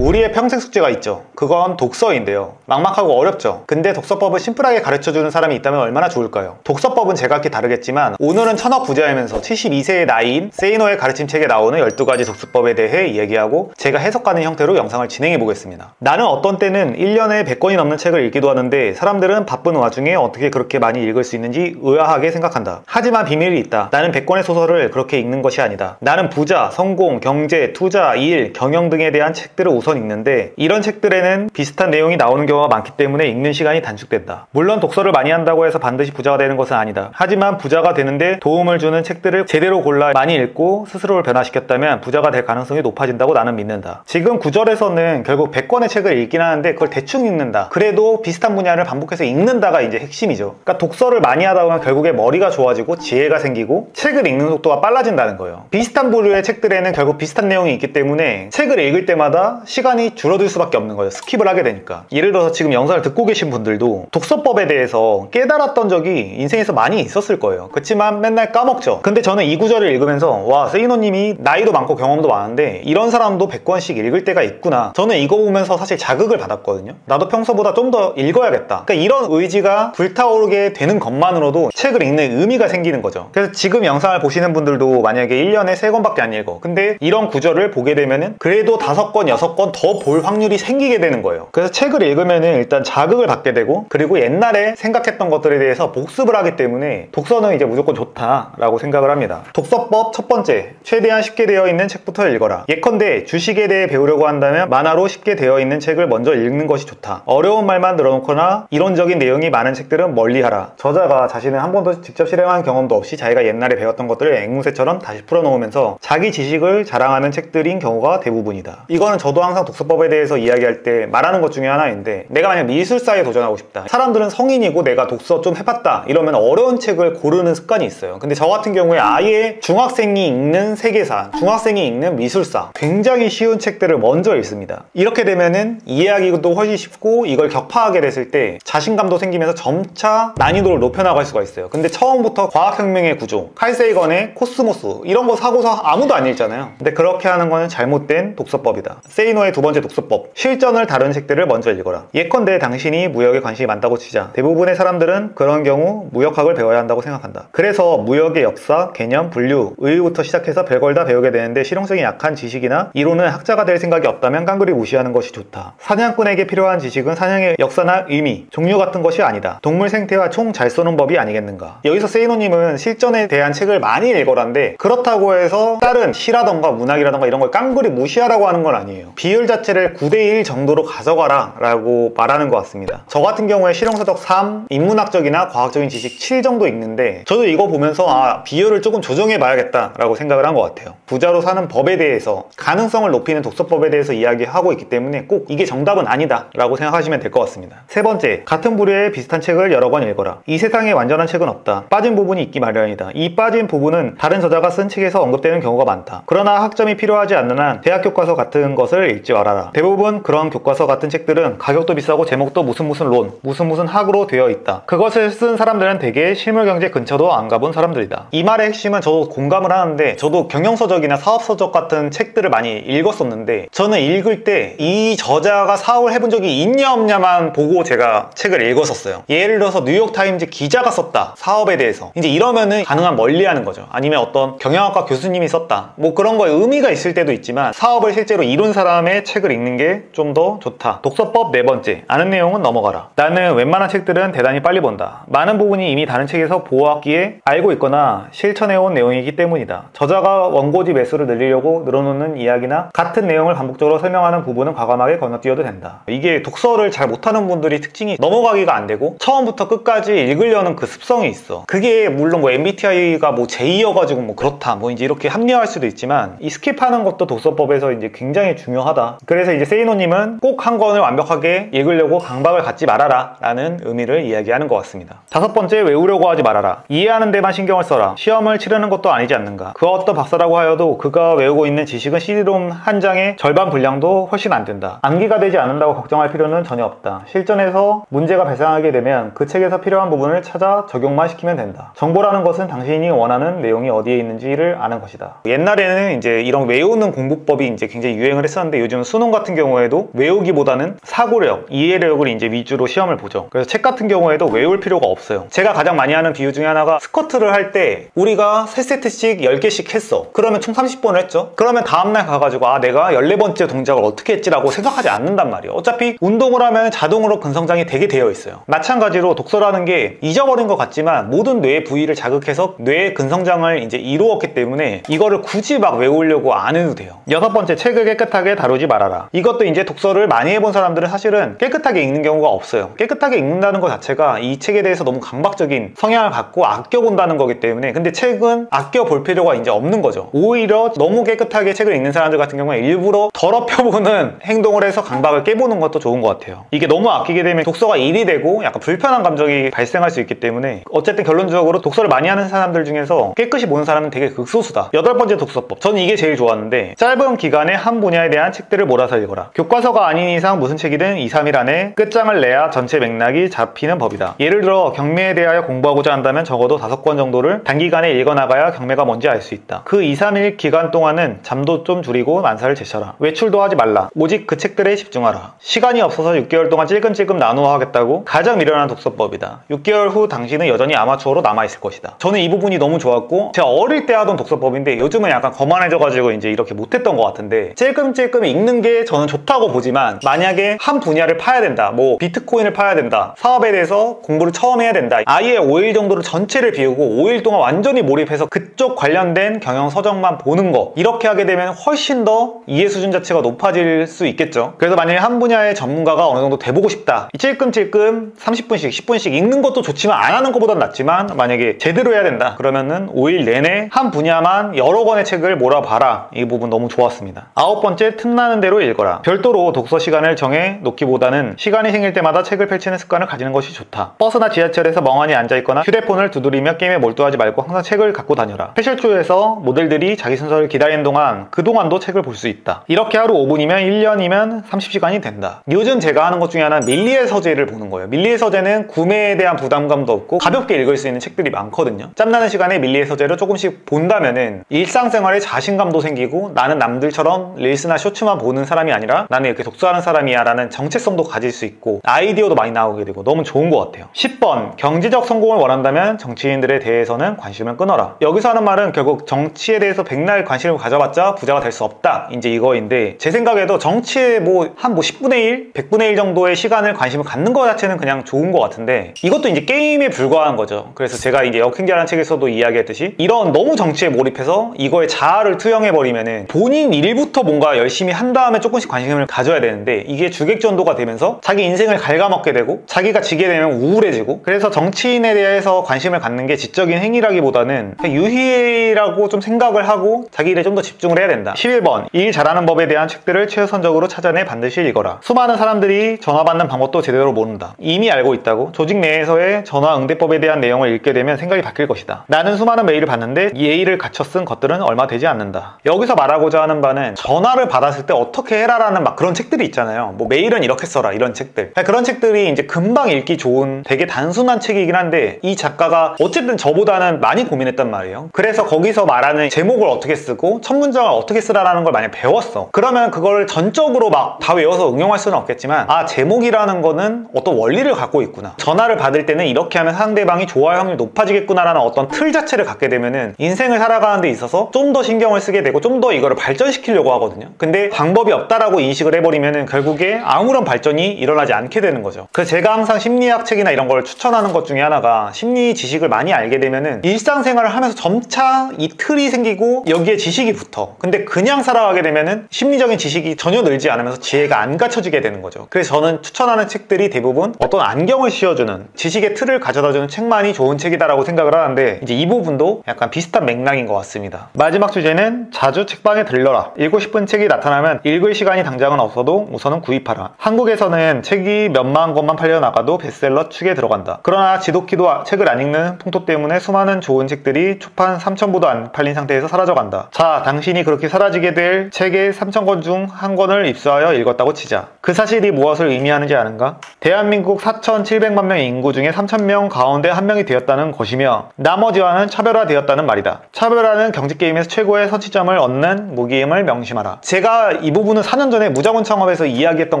우리의 평생 숙제가 있죠. 그건 독서인데요. 막막하고 어렵죠. 근데 독서법을 심플하게 가르쳐주는 사람이 있다면 얼마나 좋을까요? 독서법은 제각기 다르겠지만 오늘은 천억 부자이면서 72세의 나이인 세이노의 가르침 책에 나오는 12가지 독서법에 대해 이야기하고 제가 해석하는 형태로 영상을 진행해 보겠습니다. 나는 어떤 때는 1년에 100권이 넘는 책을 읽기도 하는데 사람들은 바쁜 와중에 어떻게 그렇게 많이 읽을 수 있는지 의아하게 생각한다. 하지만 비밀이 있다. 나는 100권의 소설을 그렇게 읽는 것이 아니다. 나는 부자, 성공, 경제, 투자, 일, 경영 등에 대한 책들을 우선 읽는데 이런 책들에는 비슷한 내용이 나오는 경우가 많기 때문에 읽는 시간이 단축된다. 물론 독서를 많이 한다고 해서 반드시 부자가 되는 것은 아니다. 하지만 부자가 되는데 도움을 주는 책들을 제대로 골라 많이 읽고 스스로를 변화시켰다면 부자가 될 가능성이 높아진다고 나는 믿는다. 지금 구절에서는 결국 100권의 책을 읽긴 하는데 그걸 대충 읽는다. 그래도 비슷한 분야를 반복해서 읽는다가 이제 핵심이죠. 그러니까 독서를 많이 하다 보면 결국에 머리가 좋아지고 지혜가 생기고 책을 읽는 속도가 빨라진다는 거예요. 비슷한 부류의 책들에는 결국 비슷한 내용이 있기 때문에 책을 읽을 때마다 시 간이 줄어들 수밖에 없는 거예요. skip을 하게 되니까. 예를 들어서 지금 영상을 듣고 계신 분들도 독서법에 대해서 깨달았던 적이 인생에서 많이 있었을 거예요. 그렇지만 맨날 까먹죠. 근데 저는 이 구절을 읽으면서 와 세이노님이 나이도 많고 경험도 많은데 이런 사람도 100권씩 읽을 때가 있구나. 저는 이거 보면서 사실 자극을 받았거든요. 나도 평소보다 좀 더 읽어야겠다. 그러니까 이런 의지가 불타오르게 되는 것만으로도 책을 읽는 의미가 생기는 거죠. 그래서 지금 영상을 보시는 분들도 만약에 1년에 3권밖에 안 읽어. 근데 이런 구절을 보게 되면은 그래도 5권, 6권 더 볼 확률이 생기게 되는 거예요. 그래서 책을 읽으면은 일단 자극을 받게 되고 그리고 옛날에 생각했던 것들에 대해서 복습을 하기 때문에 독서는 이제 무조건 좋다라고 생각을 합니다. 독서법 첫 번째, 최대한 쉽게 되어 있는 책부터 읽어라. 예컨대 주식에 대해 배우려고 한다면 만화로 쉽게 되어 있는 책을 먼저 읽는 것이 좋다. 어려운 말만 늘어놓거나 이론적인 내용이 많은 책들은 멀리하라. 저자가 자신은 한 번도 직접 실행한 경험도 없이 자기가 옛날에 배웠던 것들을 앵무새처럼 다시 풀어놓으면서 자기 지식을 자랑하는 책들인 경우가 대부분이다. 이거는 저도 항상 독서법에 대해서 이야기할 때 말하는 것 중에 하나인데 내가 만약 미술사에 도전하고 싶다. 사람들은 성인이고 내가 독서 좀 해봤다. 이러면 어려운 책을 고르는 습관이 있어요. 근데 저 같은 경우에 아예 중학생이 읽는 세계사, 중학생이 읽는 미술사 굉장히 쉬운 책들을 먼저 읽습니다. 이렇게 되면은 이해하기도 훨씬 쉽고 이걸 격파하게 됐을 때 자신감도 생기면서 점차 난이도를 높여나갈 수가 있어요. 근데 처음부터 과학혁명의 구조, 칼 세이건의 코스모스 이런 거 사고서 아무도 안 읽잖아요. 근데 그렇게 하는 거는 잘못된 독서법이다. 세이노 의 두 번째 독서법, 실전을 다룬 책들을 먼저 읽어라. 예컨대 당신이 무역에 관심이 많다고 치자. 대부분의 사람들은 그런 경우 무역학을 배워야 한다고 생각한다. 그래서 무역의 역사, 개념, 분류, 의의부터 시작해서 별걸 다 배우게 되는데 실용성이 약한 지식이나 이론은 학자가 될 생각이 없다면 깡그리 무시하는 것이 좋다. 사냥꾼에게 필요한 지식은 사냥의 역사나 의미, 종류 같은 것이 아니다. 동물 생태와 총 잘 쏘는 법이 아니겠는가. 여기서 세이노님은 실전에 대한 책을 많이 읽어란데 그렇다고 해서 다른 시라던가 문학이라던가 이런 걸 깡그리 무시하라고 하는 건 아니에요. 비율 자체를 9대1 정도로 가져가라 라고 말하는 것 같습니다. 저 같은 경우에 실용서적 3, 인문학적이나 과학적인 지식 7 정도 읽는데 저도 이거 보면서 아 비율을 조금 조정해 봐야겠다 라고 생각을 한 것 같아요. 부자로 사는 법에 대해서 가능성을 높이는 독서법에 대해서 이야기하고 있기 때문에 꼭 이게 정답은 아니다 라고 생각하시면 될 것 같습니다. 세 번째, 같은 부류의 비슷한 책을 여러 권 읽어라. 이 세상에 완전한 책은 없다. 빠진 부분이 있기 마련이다. 이 빠진 부분은 다른 저자가 쓴 책에서 언급되는 경우가 많다. 그러나 학점이 필요하지 않는 한 대학 교과서 같은 것을 읽지 말아라. 대부분 그런 교과서 같은 책들은 가격도 비싸고 제목도 무슨 무슨 론, 무슨 무슨 학으로 되어 있다. 그것을 쓴 사람들은 대개 실물경제 근처도 안 가본 사람들이다. 이 말의 핵심은 저도 공감을 하는데 저도 경영서적이나 사업서적 같은 책들을 많이 읽었었는데 저는 읽을 때 이 저자가 사업을 해본 적이 있냐 없냐만 보고 제가 책을 읽었었어요. 예를 들어서 뉴욕타임즈 기자가 썼다. 사업에 대해서. 이제 이러면은 가능한 멀리 하는 거죠. 아니면 어떤 경영학과 교수님이 썼다. 뭐 그런 거에 의미가 있을 때도 있지만 사업을 실제로 이룬 사람의 책을 읽는 게 좀 더 좋다. 독서법 네 번째. 아는 내용은 넘어가라. 나는 웬만한 책들은 대단히 빨리 본다. 많은 부분이 이미 다른 책에서 보았기에 알고 있거나 실천해온 내용이기 때문이다. 저자가 원고지 매수를 늘리려고 늘어놓는 이야기나 같은 내용을 반복적으로 설명하는 부분은 과감하게 건너뛰어도 된다. 이게 독서를 잘 못하는 분들이 특징이 넘어가기가 안 되고 처음부터 끝까지 읽으려는 그 습성이 있어. 그게 물론 뭐 MBTI가 뭐 J여가지고 뭐 그렇다 뭐 이제 이렇게 합리화할 수도 있지만 이 skip하는 것도 독서법에서 이제 굉장히 중요하다. 그래서 이제 세이노님은 꼭 한 권을 완벽하게 읽으려고 강박을 갖지 말아라 라는 의미를 이야기하는 것 같습니다. 다섯 번째 외우려고 하지 말아라. 이해하는 데만 신경을 써라. 시험을 치르는 것도 아니지 않는가. 그 어떤 박사라고 하여도 그가 외우고 있는 지식은 CD롬 한 장의 절반 분량도 훨씬 안 된다. 암기가 되지 않는다고 걱정할 필요는 전혀 없다. 실전에서 문제가 발생하게 되면 그 책에서 필요한 부분을 찾아 적용만 시키면 된다. 정보라는 것은 당신이 원하는 내용이 어디에 있는지를 아는 것이다. 옛날에는 이제 이런 외우는 공부법이 이제 굉장히 유행을 했었는데 요즘 수능 같은 경우에도 외우기보다는 사고력, 이해력을 이제 위주로 시험을 보죠. 그래서 책 같은 경우에도 외울 필요가 없어요. 제가 가장 많이 하는 비유 중에 하나가 스쿼트를 할 때 우리가 3세트씩 10개씩 했어. 그러면 총 30번을 했죠. 그러면 다음날 가가지고 아 내가 14번째 동작을 어떻게 했지라고 생각하지 않는단 말이에요. 어차피 운동을 하면 자동으로 근성장이 되게 되어 있어요. 마찬가지로 독서라는 게 잊어버린 것 같지만 모든 뇌 부위를 자극해서 뇌의 근성장을 이제 이루었기 때문에 이거를 굳이 막 외우려고 안 해도 돼요. 여섯 번째 책을 깨끗하게 다루지 말아라. 이것도 이제 독서를 많이 해본 사람들은 사실은 깨끗하게 읽는 경우가 없어요. 깨끗하게 읽는다는 것 자체가 이 책에 대해서 너무 강박적인 성향을 갖고 아껴본다는 거기 때문에 근데 책은 아껴볼 필요가 이제 없는 거죠. 오히려 너무 깨끗하게 책을 읽는 사람들 같은 경우에 일부러 더럽혀보는 행동을 해서 강박을 깨보는 것도 좋은 것 같아요. 이게 너무 아끼게 되면 독서가 일이 되고 약간 불편한 감정이 발생할 수 있기 때문에 어쨌든 결론적으로 독서를 많이 하는 사람들 중에서 깨끗이 보는 사람은 되게 극소수다. 여덟 번째 독서법. 저는 이게 제일 좋았는데 짧은 기간에 한 분야에 대한 책 들을 몰아서 읽어라. 교과서가 아닌 이상 무슨 책이든 2, 3일 안에 끝장을 내야 전체 맥락이 잡히는 법이다. 예를 들어 경매에 대하여 공부하고자 한다면 적어도 다섯 권 정도를 단기간에 읽어나가야 경매가 뭔지 알 수 있다. 그 2, 3일 기간 동안은 잠도 좀 줄이고 만사를 제쳐라. 외출도 하지 말라. 오직 그 책들에 집중하라. 시간이 없어서 6개월 동안 찔끔찔끔 나누어 하겠다고 가장 미련한 독서법이다. 6개월 후 당신은 여전히 아마추어로 남아있을 것이다. 저는 이 부분이 너무 좋았고 제가 어릴 때 하던 독서법인데 요즘은 약간 거만해져가지고 이제 이렇게 못했던 것 같은데 찔끔찔끔 읽는 게 저는 좋다고 보지만 만약에 한 분야를 파야 된다. 뭐 비트코인을 파야 된다. 사업에 대해서 공부를 처음 해야 된다. 아예 5일 정도를 전체를 비우고 5일 동안 완전히 몰입해서 그쪽 관련된 경영 서적만 보는 거 이렇게 하게 되면 훨씬 더 이해 수준 자체가 높아질 수 있겠죠. 그래서 만약에 한 분야의 전문가가 어느 정도 돼보고 싶다. 찔끔찔끔 30분씩 10분씩 읽는 것도 좋지만 안 하는 것보단 낫지만 만약에 제대로 해야 된다. 그러면은 5일 내내 한 분야만 여러 권의 책을 몰아봐라. 이 부분 너무 좋았습니다. 아홉 번째 틈나 는 대로 읽어라. 별도로 독서 시간을 정해 놓기보다는 시간이 생길 때마다 책을 펼치는 습관을 가지는 것이 좋다. 버스나 지하철에서 멍하니 앉아있거나 휴대폰을 두드리며 게임에 몰두하지 말고 항상 책을 갖고 다녀라. 패셜쇼에서 모델들이 자기 순서를 기다리는 동안 그동안도 책을 볼 수 있다. 이렇게 하루 5분이면 1년이면 30시간이 된다. 요즘 제가 하는 것 중에 하나는 밀리의 서재를 보는 거예요. 밀리의 서재는 구매에 대한 부담감도 없고 가볍게 읽을 수 있는 책들이 많거든요. 짬나는 시간에 밀리의 서재를 조금씩 본다면은 일상생활에 자신감도 생기고 나는 남들처럼 릴스나 쇼츠만 보는 사람이 아니라 나는 이렇게 독서하는 사람이야 라는 정체성도 가질 수 있고 아이디어도 많이 나오게 되고 너무 좋은 것 같아요. 10번 경제적 성공을 원한다면 정치인들에 대해서는 관심을 끊어라. 여기서 하는 말은 결국 정치에 대해서 백날 관심을 가져봤자 부자가 될 수 없다. 이제 이거인데 제 생각에도 정치에 뭐 한 뭐 10분의 1, 100분의 1 정도의 시간을 관심을 갖는 것 자체는 그냥 좋은 것 같은데 이것도 이제 게임에 불과한 거죠. 그래서 제가 이제 역행자라는 책에서도 이야기했듯이 이런 너무 정치에 몰입해서 이거에 자아를 투영해버리면은 본인 일부터 뭔가 열심히 한 다음에 조금씩 관심을 가져야 되는데 이게 주객전도가 되면서 자기 인생을 갉아먹게 되고 자기가 지게 되면 우울해지고 그래서 정치인에 대해서 관심을 갖는 게 지적인 행위라기보다는 유희라고 좀 생각을 하고 자기 일에 좀 더 집중을 해야 된다. 11번 일 잘하는 법에 대한 책들을 최선적으로 찾아내 반드시 읽어라. 수많은 사람들이 전화 받는 방법도 제대로 모른다. 이미 알고 있다고 조직 내에서의 전화 응대법에 대한 내용을 읽게 되면 생각이 바뀔 것이다. 나는 수많은 메일을 받는데 예의를 갖춰 쓴 것들은 얼마 되지 않는다. 여기서 말하고자 하는 바는 전화를 받았을 때 어떻게 해라라는 막 그런 책들이 있잖아요. 뭐 메일은 이렇게 써라 이런 책들. 그런 책들이 이제 금방 읽기 좋은 되게 단순한 책이긴 한데 이 작가가 어쨌든 저보다는 많이 고민했단 말이에요. 그래서 거기서 말하는 제목을 어떻게 쓰고 첫 문장을 어떻게 쓰라라는 걸 많이 배웠어. 그러면 그걸 전적으로 막 다 외워서 응용할 수는 없겠지만 아 제목이라는 거는 어떤 원리를 갖고 있구나. 전화를 받을 때는 이렇게 하면 상대방이 좋아할 확률이 높아지겠구나라는 어떤 틀 자체를 갖게 되면은 인생을 살아가는 데 있어서 좀 더 신경을 쓰게 되고 좀 더 이거를 발전시키려고 하거든요. 근데 방법이 없다라고 인식을 해버리면은 결국에 아무런 발전이 일어나지 않게 되는 거죠. 그래서 제가 항상 심리학 책이나 이런 걸 추천하는 것 중에 하나가 심리 지식을 많이 알게 되면은 일상생활을 하면서 점차 이 틀이 생기고 여기에 지식이 붙어. 근데 그냥 살아가게 되면은 심리적인 지식이 전혀 늘지 않으면서 지혜가 안 갖춰지게 되는 거죠. 그래서 저는 추천하는 책들이 대부분 어떤 안경을 씌워주는 지식의 틀을 가져다주는 책만이 좋은 책이다라고 생각을 하는데 이제 이 부분도 약간 비슷한 맥락인 것 같습니다. 마지막 주제는 자주 책방에 들러라. 읽고 싶은 책이 나타나면 읽을 시간이 당장은 없어도 우선은 구입하라. 한국에서는 책이 몇만 권만 팔려나가도 베스트셀러 축에 들어간다. 그러나 지독히도 책을 안 읽는 풍토 때문에 수많은 좋은 책들이 초판 3,000부도 안 팔린 상태에서 사라져간다. 자, 당신이 그렇게 사라지게 될 책의 3,000권 중 한 권을 입수하여 읽었다고 치자. 그 사실이 무엇을 의미하는지 아는가? 대한민국 4,700만 명의 인구 중에 3,000명 가운데 한 명이 되었다는 것이며 나머지와는 차별화되었다는 말이다. 차별화는 경제게임에서 최고의 선취점을 얻는 무기임을 명심하라. 제가 이 부분은 4년 전에 무자본 창업에서 이야기했던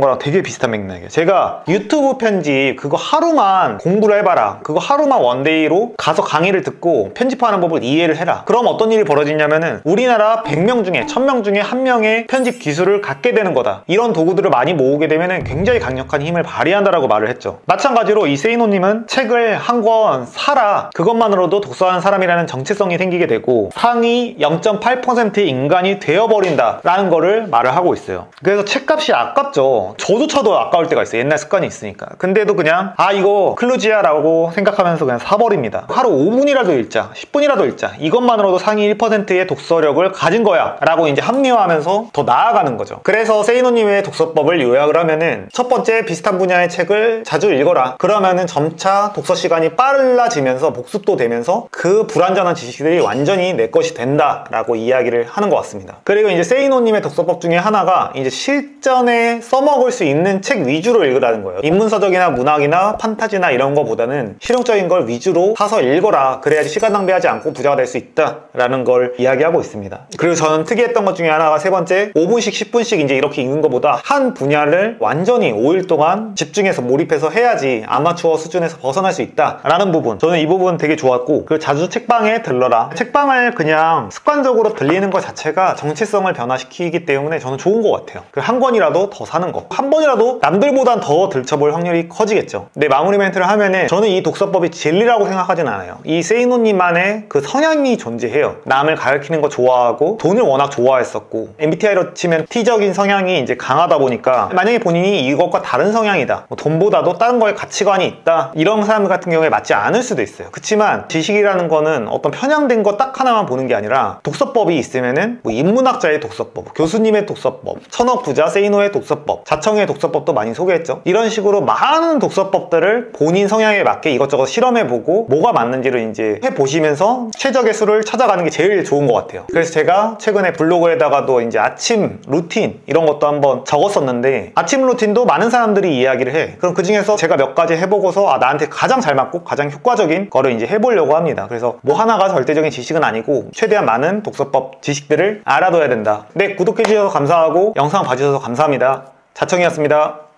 거랑 되게 비슷한 맥락이에요. 제가 유튜브 편집 그거 하루만 공부를 해봐라. 그거 하루만 one day로 가서 강의를 듣고 편집하는 법을 이해를 해라. 그럼 어떤 일이 벌어지냐면은 우리나라 100명 중에 1000명 중에 한 명의 편집 기술을 갖게 되는 거다. 이런 도구들을 많이 모으게 되면은 굉장히 강력한 힘을 발휘한다라고 말을 했죠. 마찬가지로 이 세이노님은 책을 한 권 사라. 그것만으로도 독서하는 사람이라는 정체성이 생기게 되고 상위 0.8%의 인간이 되어버린다 라는 거를 말을 하고 있어요. 그래서 책값이 아깝죠. 저도 쳐도 아까울 때가 있어요. 옛날 습관이 있으니까. 근데도 그냥 아 이거 클루지아라고 생각하면서 그냥 사버립니다. 하루 5분이라도 읽자, 10분이라도 읽자. 이것만으로도 상위 1%의 독서력을 가진 거야. 라고 이제 합리화하면서 더 나아가는 거죠. 그래서 세이노님의 독서법을 요약을 하면은 첫 번째 비슷한 분야의 책을 자주 읽어라. 그러면은 점차 독서 시간이 빨라지면서 복습도 되면서 그 불완전한 지식들이 완전히 내 것이 된다 라고 이야기를 하는 것 같습니다. 그리고 이제 세이노님의 독서법 중에 하나가 이제 실전에 써먹을 수 있는 책 위주로 읽으라는 거예요. 인문서적이나 문학이나 판타지나 이런 거보다는 실용적인 걸 위주로 사서 읽어라. 그래야지 시간 낭비하지 않고 부자가 될 수 있다라는 걸 이야기하고 있습니다. 그리고 저는 특이했던 것 중에 하나가 세 번째 5분씩 10분씩 이제 이렇게 읽는 것보다 한 분야를 완전히 5일 동안 집중해서 몰입해서 해야지 아마추어 수준에서 벗어날 수 있다라는 부분 저는 이 부분 되게 좋았고 그 자주 책방에 들러라 책방을 그냥 습관적으로 들리는 것 자체가 정체성을 변화시키기 때문에 저는 좋은 것 같아요. 그 한 권이라도 더 사는 거 한 번이라도 남들보단 더 들춰볼 확률이 커지겠죠. 근데 마무리 멘트를 하면은 저는 이 독서법이 진리라고 생각하진 않아요. 이 세이노님만의 그 성향이 존재해요. 남을 가르치는 거 좋아하고 돈을 워낙 좋아했었고 MBTI로 치면 T적인 성향이 이제 강하다 보니까 만약에 본인이 이것과 다른 성향이다. 뭐 돈보다도 다른 거에 가치관이 있다. 이런 사람 같은 경우에 맞지 않을 수도 있어요. 그렇지만 지식이라는 거는 어떤 편향된 거 딱 하나만 보는 게 아니라 독서법이 있으면은 뭐 인문학자의 독서법 교수님의 독서법 천억 부자 세이노의 독서법 자청의 독서법도 많이 소개했죠. 이런 식으로 많은 독서법들을 본인 성향에 맞게 이것저것 실험해보고 뭐가 맞는지를 이제 해보시면서 최적의 수를 찾아가는 게 제일 좋은 것 같아요. 그래서 제가 최근에 블로그에다가도 이제 아침 루틴 이런 것도 한번 적었었는데 아침 루틴도 많은 사람들이 이야기를 해. 그럼 그 중에서 제가 몇 가지 해보고서 아 나한테 가장 잘 맞고 가장 효과적인 거를 이제 해보려고 합니다. 그래서 뭐 하나가 절대적인 지식은 아니고 최대한 많은 독서법 지식들을 알아둬야 된다. 네 구독해주셔서 감사하고 영상 봐주셔서 감사합니다. 자청이었습니다